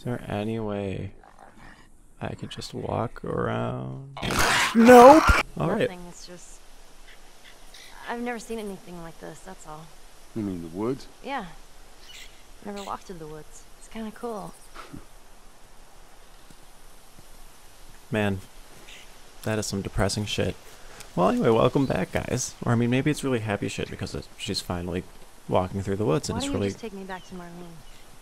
Is there any way I could just walk around? Nope. All right. Nothing. It's just. I've never seen anything like this. That's all. You mean the woods? Yeah. Never walked through the woods. It's kind of cool. Man, that is some depressing shit. Well, anyway, welcome back, guys. Or I mean, maybe it's really happy shit because it, she's finally walking through the woods, and it's really. Why it's don't you really just take me back to Marlene?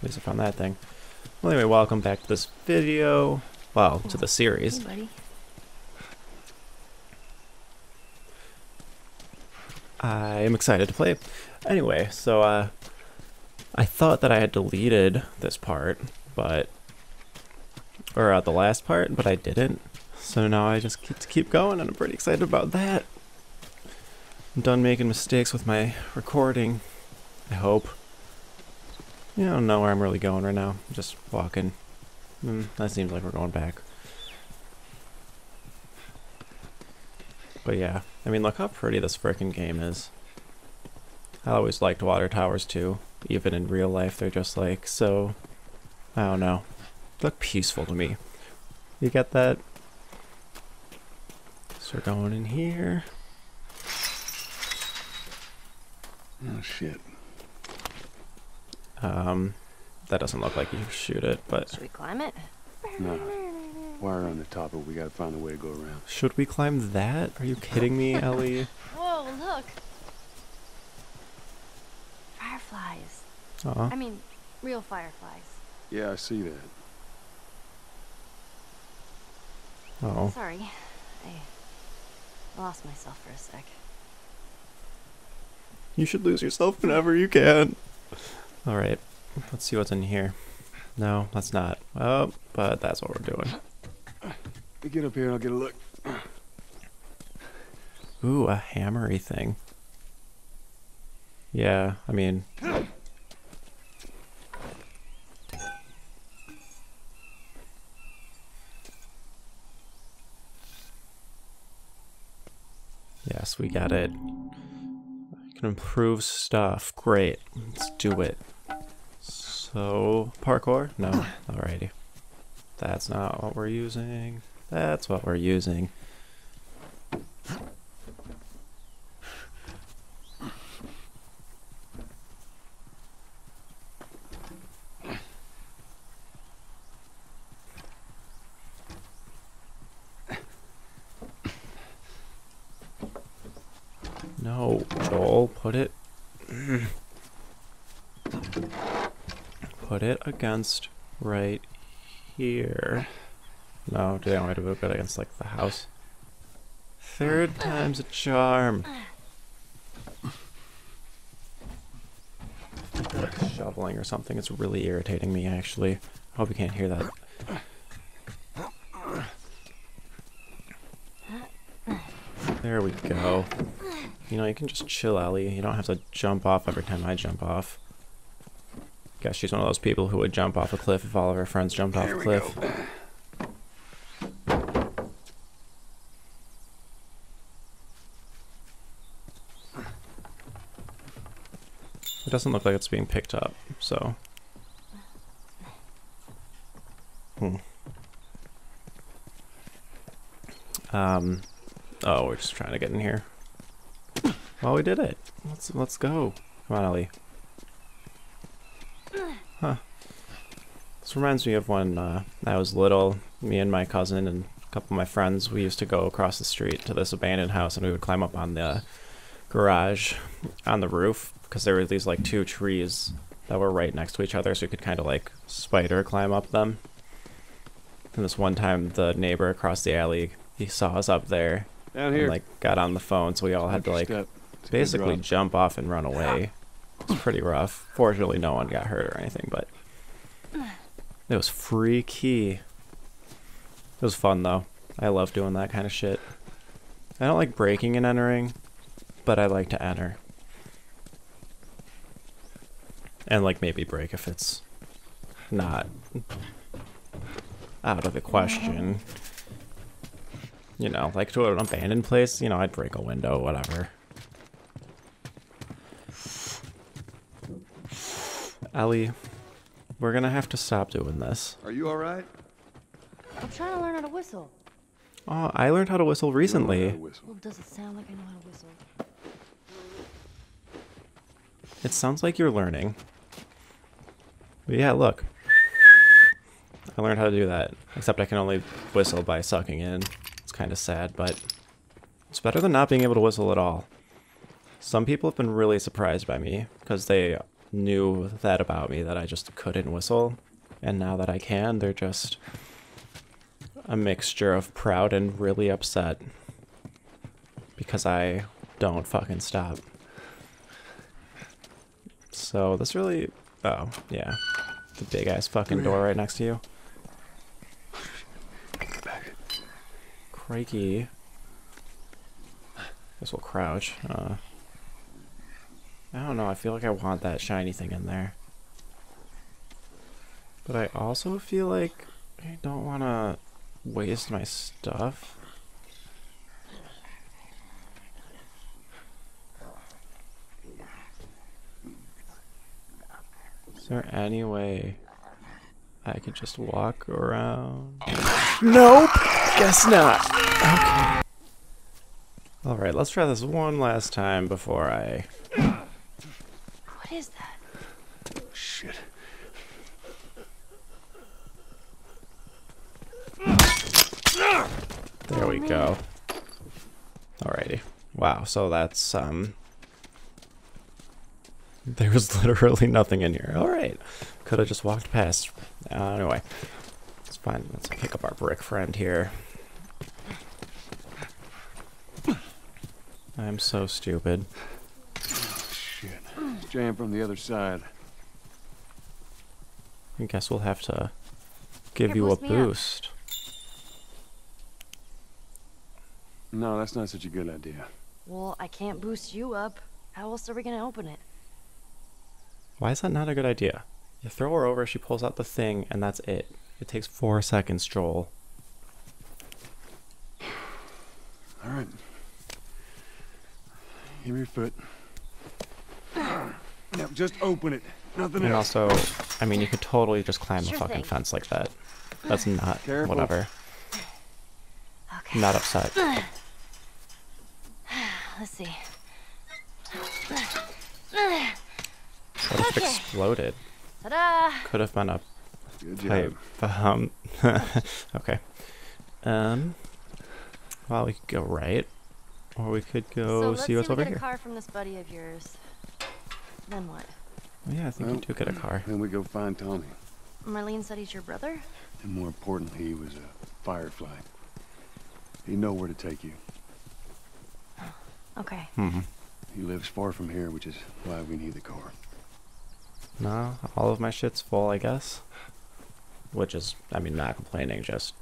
At least I found that thing. Well, anyway, welcome back to this video. Well, to the series. Hey, buddy. I am excited to play. Anyway, so uh, I thought that I had deleted this part, but or uh, the last part, but I didn't. So now I just get to keep going, and I'm pretty excited about that. I'm done making mistakes with my recording. I hope. Yeah, I don't know where I'm really going right now. I'm just walking. Mm, that seems like we're going back. But yeah, I mean, look how pretty this frickin' game is. I always liked water towers too. Even in real life, they're just like so. I don't know. Look peaceful to me. You get that? So we're going in here. Oh, shit. Um, that doesn't look like you shoot it, but Should we climb it? No. Wire on the top, but we gotta find a way to go around. should we climb that? Are you kidding me, Ellie? Whoa, look! Fireflies. Aw. I mean, real fireflies. Yeah, I see that. Oh. Sorry. I lost myself for a sec. You should lose yourself whenever you can. Alright, let's see what's in here. No, that's not. Oh, but that's what we're doing. You get up here and I'll get a look. Ooh, a hammery thing. Yeah, I mean. Yes, we got it. Can improve stuff. Great. Let's do it. So, parkour? No. Ah. Alrighty. That's not what we're using. That's what we're using. No, Joel, put it. Put it against right here. No, do they want me to put it against like the house? Third time's a charm. Like shoveling or something. It's really irritating me actually. I hope you can't hear that. There we go. You know, you can just chill, Ellie. You don't have to jump off every time I jump off. Guess she's one of those people who would jump off a cliff if all of her friends jumped off a cliff. It doesn't look like it's being picked up, so. Hmm. Um. Oh, we're just trying to get in here. Well, we did it. Let's let's go. Come on, Ellie. Huh. This reminds me of when uh, I was little. Me and my cousin and a couple of my friends, we used to go across the street to this abandoned house, and we would climb up on the garage on the roof because there were these like two trees that were right next to each other, so you could kind of like spider climb up them. And this one time, the neighbor across the alley he saw us up there Down here. and like got on the phone, so we all had to like Basically jump off and run away. It's pretty rough. Fortunately, no one got hurt or anything, but It was freaky. It was fun though. I love doing that kind of shit. I don't like breaking and entering, but I like to enter. And like maybe break if it's not out of the question. You know, like to an abandoned place, you know, I'd break a window, whatever. Ellie, we're gonna have to stop doing this. Are you all right? I'm trying to learn how to whistle. Oh, I learned how to whistle recently. You know how to whistle. Well, does it sound like I know how to whistle? It sounds like you're learning. But yeah, look. I learned how to do that. Except I can only whistle by sucking in. It's kind of sad, but it's better than not being able to whistle at all. Some people have been really surprised by me because they knew that about me that I just couldn't whistle. And now that I can, they're just a mixture of proud and really upset because I don't fucking stop. So this really, oh yeah, the big ass fucking door right next to you. Crikey. Guess we'll crouch. Uh, I don't know. I feel like I want that shiny thing in there, but I also feel like I don't want to waste my stuff. Is there any way I could just walk around? Nope. Guess not. Okay. All right, let's try this one last time before I. What is that? Shit. There we go. Alrighty. Wow. So that's um. There was literally nothing in here. All right. Could have just walked past. Uh, anyway, it's fine. Let's pick up our brick friend here. I'm so stupid. Shit. Jam from the other side. I guess we'll have to give Here, you a boost me up. boost. No, that's not such a good idea. Well, I can't boost you up. How else are we gonna open it? Why is that not a good idea? You throw her over, she pulls out the thing, and that's it. It takes four seconds, Joel. All right. Give me your foot. Now, just open it. Nothing And else. also, I mean, you could totally just climb the Sure fucking thing. fence like that. That's not Careful. whatever. Okay. Not upset. Let's see. What if Okay. exploded? Ta-da! Could have been a Good job. pipe. Um, okay. Um, well, we could go right, or we could go let's see what's we over get here. a car from this buddy of yours. Then what? Oh, yeah, I think Well, we do get a car. Then we go find Tommy. Marlene said he's your brother? And more importantly, he was a firefly. He know where to take you. Okay. Hmm. He lives far from here, which is why we need the car. No, all of my shit's full, I guess. Which is, I mean, not complaining, just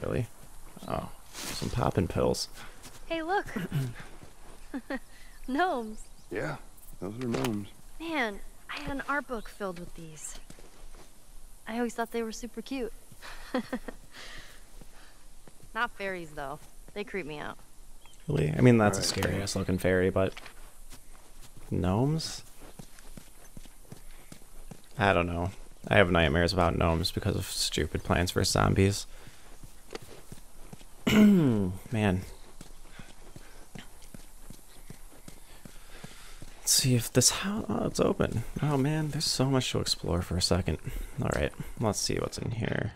really. Oh, some popping pills. Hey, look! Gnomes! Yeah, those are gnomes. Man, I had an art book filled with these. I always thought they were super cute. Not fairies, though. They creep me out. Really? I mean, that's a scariest looking fairy, but gnomes? I don't know. I have nightmares about gnomes because of stupid Plants vs Zombies. Man. Let's see if this house. Oh, it's open. Oh man, there's so much to explore for a second. All right, let's see what's in here.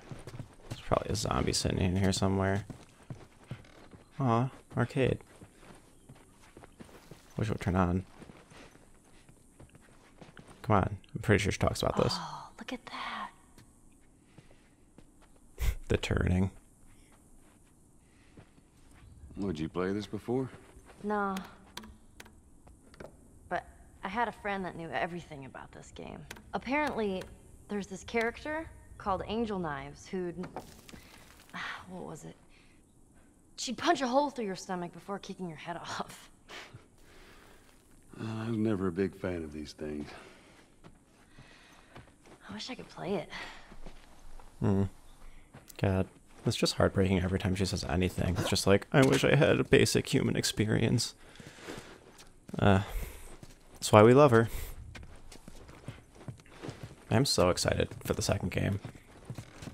There's probably a zombie sitting in here somewhere. Aw, arcade. Wish it would turn on. Come on, I'm pretty sure she talks about this. Oh, look at that. The turning. Would you play this before? No. But I had a friend that knew everything about this game. Apparently, there's this character called Angel Knives who'd. What was it? She'd punch a hole through your stomach before kicking your head off. I was never a big fan of these things. I wish I could play it. Hmm. God. It's just heartbreaking every time she says anything. It's just like, I wish I had a basic human experience. Uh, that's why we love her. I'm so excited for the second game.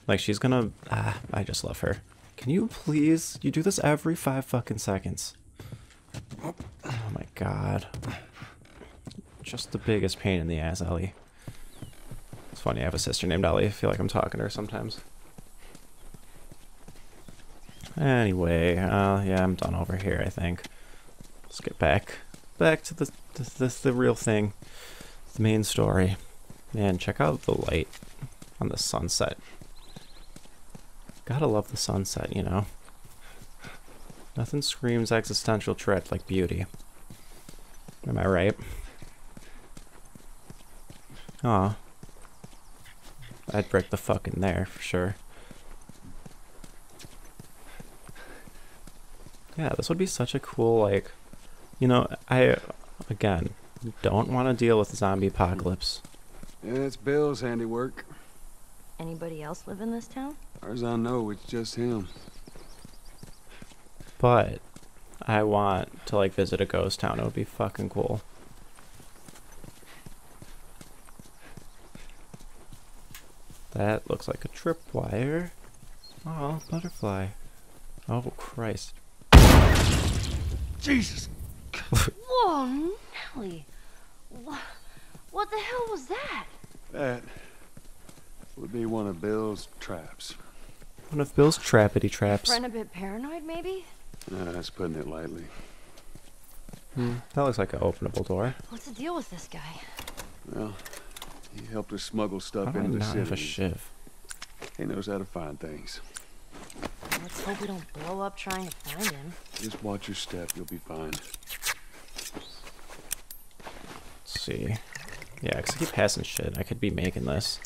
Like, she's gonna. Ah, I just love her. Can you please? You do this every five fucking seconds. Oh my god. Just the biggest pain in the ass, Ellie. It's funny, I have a sister named Ellie. I feel like I'm talking to her sometimes. Anyway, uh, yeah, I'm done over here, I think. Let's get back, back to the, the, the, the real thing. The main story. Man, check out the light on the sunset. Gotta love the sunset, you know. Nothing screams existential dread like beauty. Am I right? Aw. I'd break the fuck in there for sure. Yeah, this would be such a cool, like, you know, I, again, don't want to deal with zombie apocalypse. Yeah, it's Bill's handiwork. Anybody else live in this town? Far as I know, it's just him. But I want to like visit a ghost town. It would be fucking cool. That looks like a tripwire. Oh, butterfly. Oh, Christ. Jesus! Whoa, Nelly. What, what the hell was that? That would be one of Bill's traps. One of Bill's trappity traps. Friend a bit paranoid, maybe? Uh, that's putting it lightly. Hmm, that looks like an openable door. What's the deal with this guy? Well, he helped us smuggle stuff into the not have a city. shiv? He knows how to find things. Let's hope we don't blow up trying to find him. Just watch your step, you'll be fine. Let's see. Yeah, because I keep passing shit. I could be making this.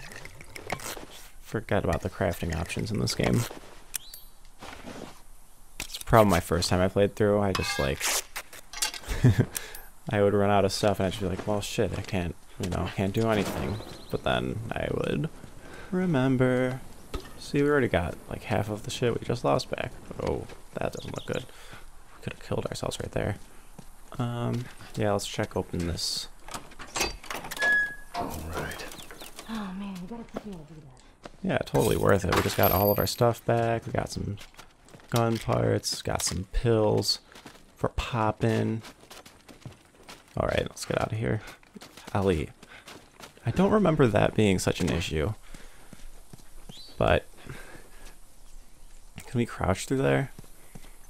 Forgot about the crafting options in this game. It's probably my first time I played through. I just like... I would run out of stuff and I'd just be like, well, shit, I can't, you know, can't do anything. But then I would remember. See, we already got like half of the shit we just lost back. Oh, that doesn't look good. We could have killed ourselves right there. Um, yeah, let's check open this All right. Oh man, you gotta teach me to do that. Yeah, totally worth it. We just got all of our stuff back. We got some gun parts, got some pills for popping. All right, let's get out of here. Ali, I don't remember that being such an issue. But can we crouch through there?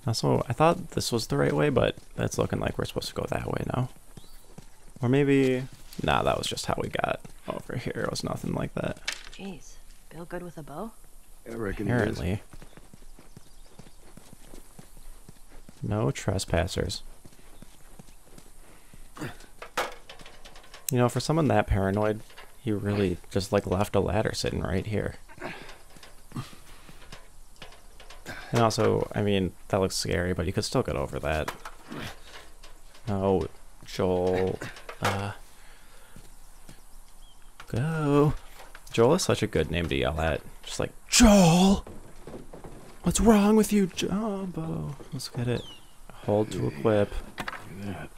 Also, I thought this was the right way, but it's looking like we're supposed to go that way now. Or maybe, nah, that was just how we got over here. It was nothing like that. Jeez, Bill good with a bow? I reckon he is. Apparently. No trespassers. You know, for someone that paranoid, he really just like left a ladder sitting right here. And also, I mean, that looks scary, but you could still get over that. No, Joel. Uh, go. Joel is such a good name to yell at. Just like, Joel! What's wrong with you, Jumbo? Let's get it. Hold to equip. Look at that.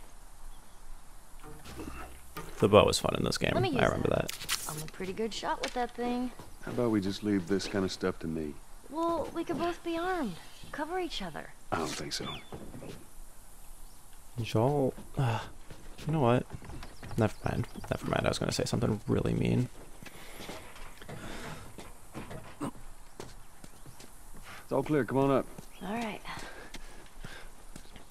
The bow is fun in this game. Let me use I remember that. that. I'm a pretty good shot with that thing. How about we just leave this kind of stuff to me? Well, we could both be armed. Cover each other. I don't think so. Joel. Uh, you know what? Never mind. Never mind. I was going to say something really mean. All clear. Come on up. Alright.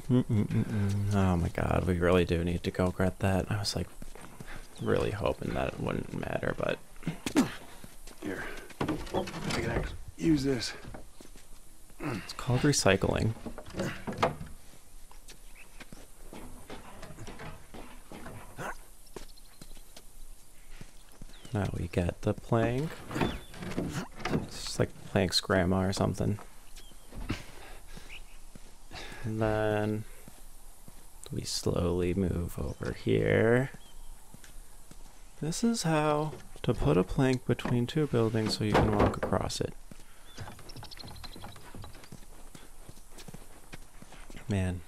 Mm-mm-mm-mm. Oh my god, we really do need to go grab that. I was like really hoping that it wouldn't matter, but Here. Take an axe. Use this. it's called recycling. Now we get the plank. It's just like Plank's grandma or something. And then we slowly move over here. This is how to put a plank between two buildings so you can walk across it. Man,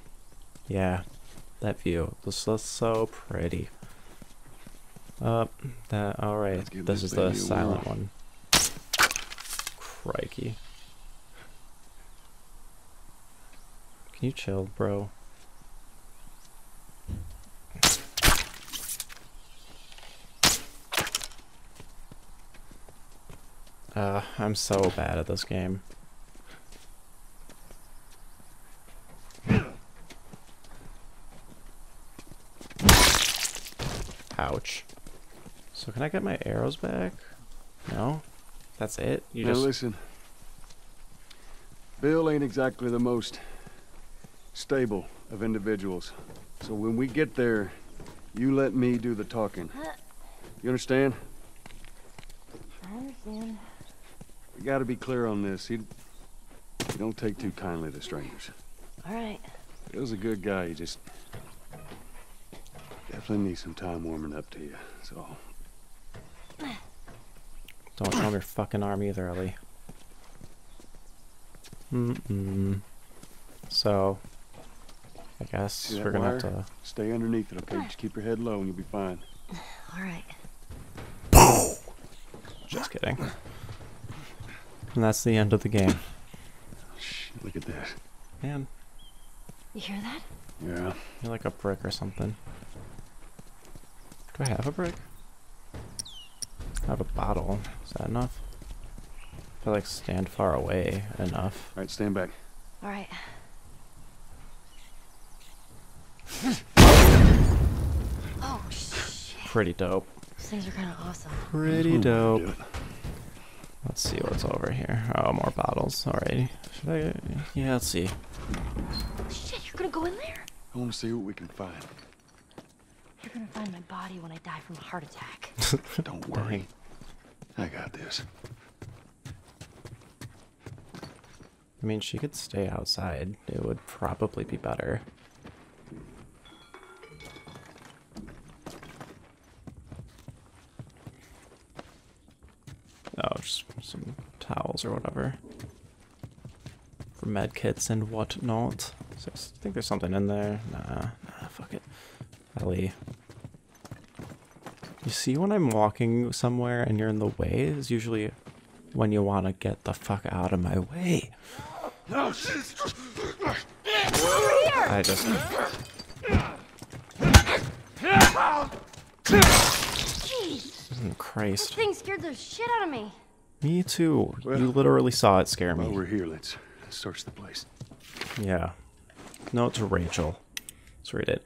yeah, that view was so, so pretty. Up, that, alright, this this is the silent one. Crikey. Can you chill, bro? Uh, I'm so bad at this game. Ouch. So can I get my arrows back? No? That's it? You now just listen. Bill ain't exactly the most stable of individuals. So when we get there, you let me do the talking. You understand? I understand. We gotta be clear on this. He, he don't take too kindly to strangers. All right. Bill's a good guy. He just definitely needs some time warming up to you. So Don't show me your fucking arm either, Ellie. Mm-mm. So, I guess See that we're gonna have to. stay underneath it, okay? Just keep your head low and you'll be fine. All right. Just kidding. And that's the end of the game. Shh, look at this. Man, You hear that? Yeah. you're like a brick or something. Do I have a brick? I have a bottle. Is that enough? I feel like stand far away enough. All right, stand back. All right. Oh shit! Pretty dope. These things are kind of awesome. Pretty Ooh, dope. do. Let's see what's over here. Oh, more bottles. Alrighty. Should I? Yeah, let's see. Shit! You're gonna go in there? I want to see what we can find. You're gonna find my body when I die from a heart attack. Don't worry. I got this. I mean, she could stay outside. It would probably be better. Towels or whatever. For med kits and whatnot. So I think there's something in there. Nah, nah, fuck it. Ellie. You see when I'm walking somewhere and you're in the way is usually when you want to get the fuck out of my way. No, shit. I just. Jeez! mm, Christ. This thing scared the shit out of me. Me too. Well, you literally saw it scare me. we're here, let's search the place. Yeah. Note to Rachel. Let's read it.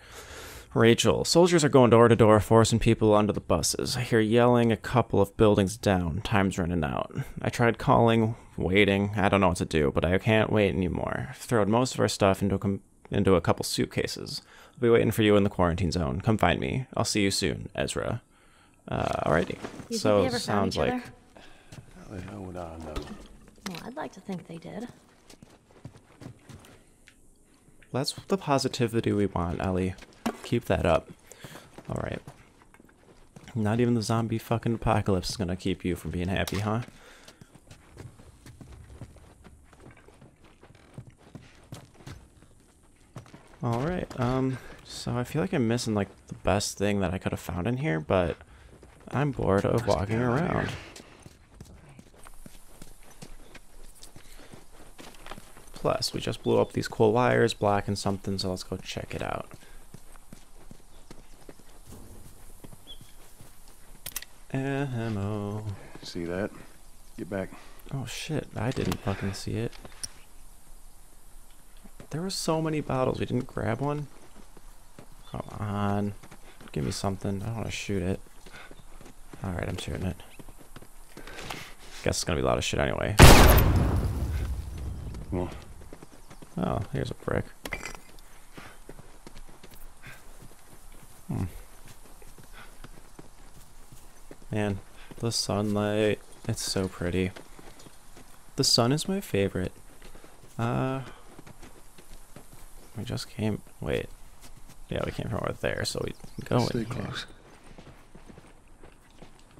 Rachel, soldiers are going door to door, forcing people onto the buses. I hear yelling a couple of buildings down. Time's running out. I tried calling, waiting. I don't know what to do, but I can't wait anymore. I've thrown most of our stuff into a, com- into a couple suitcases. I'll be waiting for you in the quarantine zone. Come find me. I'll see you soon, Ezra. Uh, alrighty. You so think they ever found sounds like other? How the hell would I know? Well, I'd like to think they did. That's the positivity we want, Ellie. Keep that up. Alright. Not even the zombie fucking apocalypse is gonna keep you from being happy, huh? Alright, um, so I feel like I'm missing, like, the best thing that I could have found in here, but I'm bored of walking get here. around. Plus, we just blew up these cool wires, black and something, so let's go check it out. Ammo. See that? Get back. Oh shit, I didn't fucking see it. There were so many bottles, we didn't grab one? Come on. Give me something, I don't want to shoot it. Alright, I'm shooting it. Guess it's gonna be a lot of shit anyway. Well, Oh, here's a brick. Hmm. Man, The sunlight. It's so pretty. The sun is my favorite. Uh, we just came. Wait. Yeah, we came from over there, so we go Stay in here. close.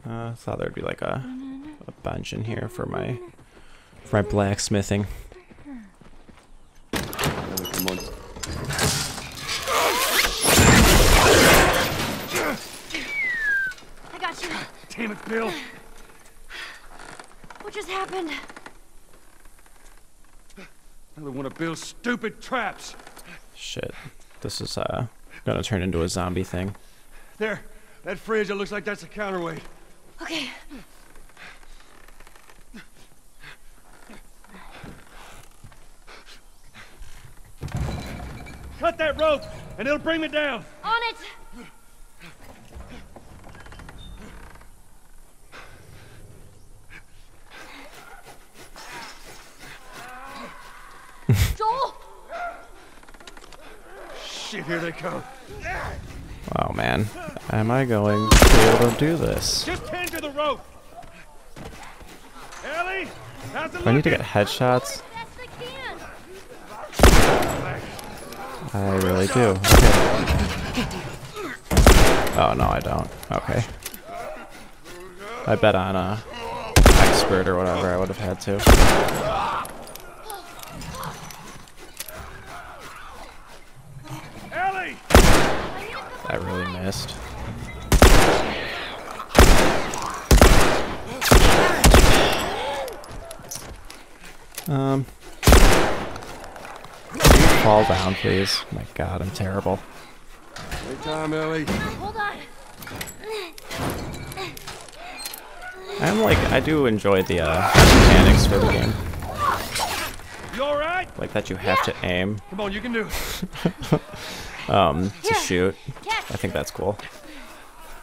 Uh, thought there'd be like a, a bench in here for my for my blacksmithing. Ellie, come on. I got you. Damn it, Bill. What just happened? Another one of Bill's stupid traps. Shit, this is uh gonna turn into a zombie thing. There, that fridge, it looks like that's a counterweight. Okay. Cut that rope, and it'll bring me down. On it. Joel! Shit, here they come. Oh man, am I going to be able to do this? Just tend to the rope. Ellie, how's it Do I need to get headshots? I. I really do. Okay. Oh no, I don't. Okay. I bet on a expert or whatever. I would have had to. Ellie! I really missed. Um. Fall down, please? My God, I'm terrible. Time, Ellie. Hold on. I'm like, I do enjoy the uh, mechanics for the game. You all right? Like that you have to aim Come on, you can do it. um, to Here. shoot. Catch. I think that's cool.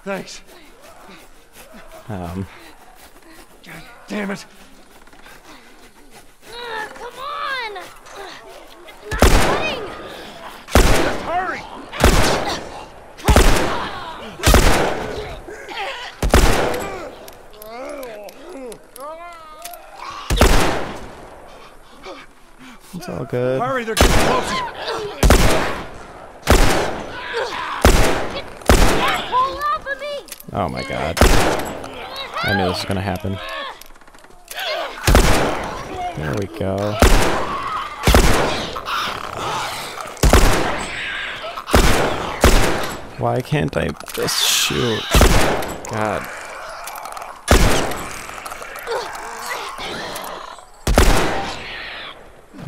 Thanks. Um, Damn it. Ugh, come on. Ugh, It's not cutting. Just hurry. It's all good. Hurry, they're getting close. Pull off of me. Oh my God. I knew this was gonna happen. There we go. Why can't I just shoot? God.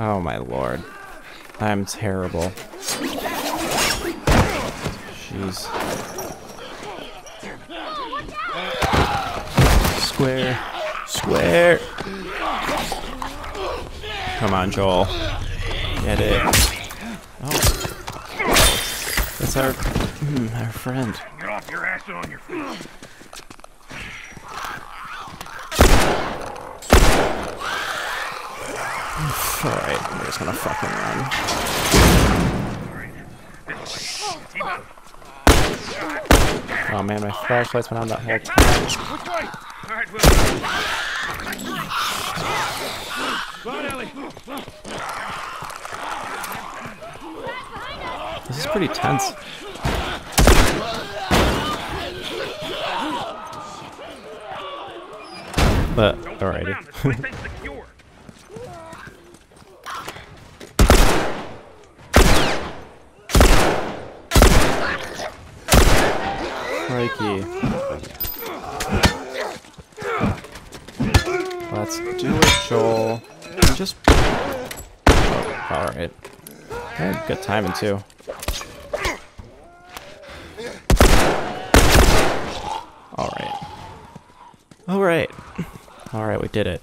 Oh my lord. I'm terrible. Jeez. Square. Square. Come on, Joel. Get it. Oh. That's our, hmm, our friend. Get off your ass on your feet. Alright, we're just gonna fucking run. Oh man, my flashlight's been on that whole time. This is pretty tense. But, alrighty. Down, this place ain't secure. Crikey. Let's do it, Joel. Just. Oh, alright. Okay, good timing, too. Alright. Alright. Alright, we did it.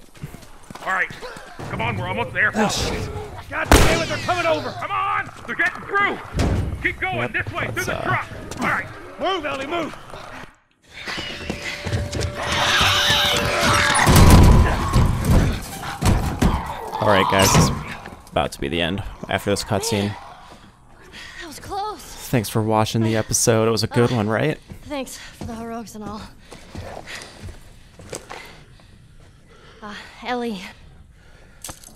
All right. Come on, we're almost there. God damn it, they're coming over. Come on. They're getting through. Keep going Yep, this way, through the uh, truck. All right. Move, Ellie, move. Alright, guys, this is about to be the end after this cutscene. That was close. Thanks for watching the episode. It was a good one, right? Thanks for the heroics and all. Uh, Ellie.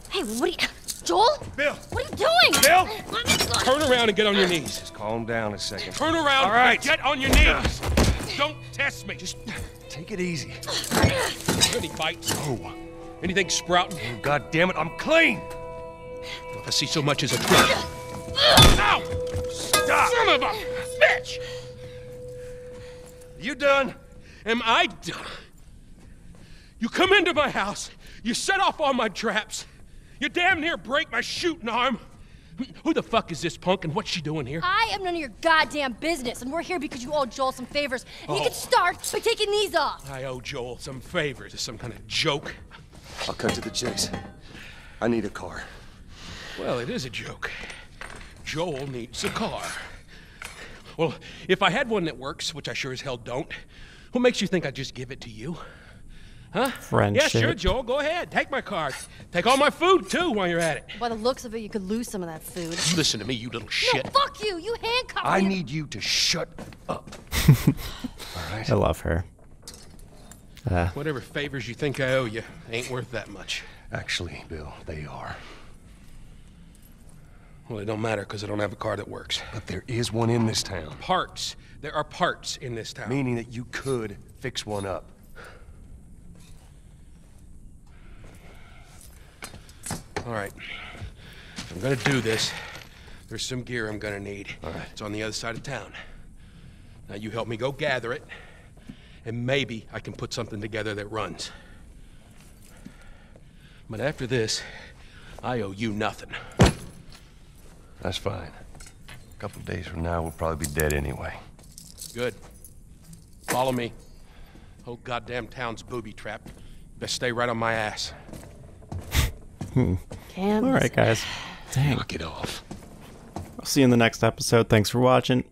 Hey, what are you. Joel? Bill! What are you doing? Bill! Let me. Turn around and get on your knees. Just calm down a second. Turn around All right. and get on your knees. Don't test me. Just Take it easy. any bites. Oh. Anything sprouting? Oh, God damn it, I'm clean! If I see so much as a twig. Ow! Stop! Son of a bitch! You done? Am I done? You come into my house, you set off all my traps, you damn near break my shooting arm. Who the fuck is this punk and what's she doing here? I am none of your goddamn business, and we're here because you owe Joel some favors. And you Oh. can start by taking these off. I owe Joel some favors. Is some kind of joke? I'll cut to the chase. I need a car. Well, it is a joke. Joel needs a car. Well, if I had one that works, which I sure as hell don't, what makes you think I'd just give it to you? Huh? Friendship. Yeah, sure, Joel. Go ahead. Take my car. Take all my food, too, while you're at it. By the looks of it, you could lose some of that food. Listen to me, you little shit. No, shit. fuck you! You handcuffed I me. need you to shut up. All right? I love her. Uh, Whatever favors you think I owe you ain't worth that much. Actually, Bill, they are. Well, it don't matter because I don't have a car that works. But there is one in this town, Parts. There are parts in this town. meaning that you could fix one up. All right. If I'm gonna do this, there's some gear I'm gonna need. All right. It's on the other side of town. Now you help me go gather it, and maybe I can put something together that runs. But after this, I owe you nothing. That's fine. A couple days from now, we'll probably be dead anyway. Good. Follow me. Whole goddamn town's booby trapped. Best stay right on my ass. Hmm. Cam. All right, guys. Dang. Knock it off. I'll see you in the next episode. Thanks for watching.